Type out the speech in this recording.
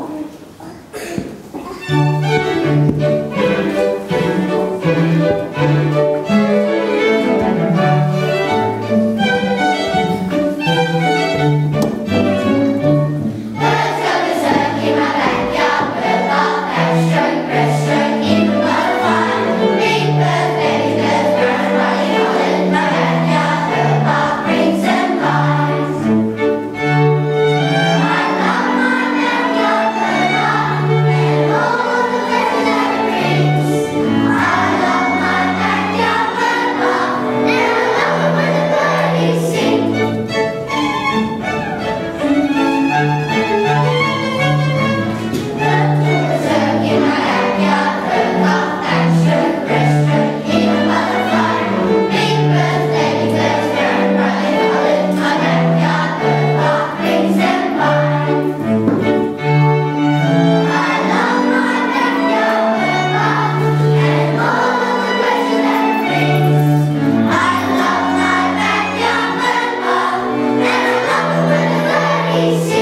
Thank I see.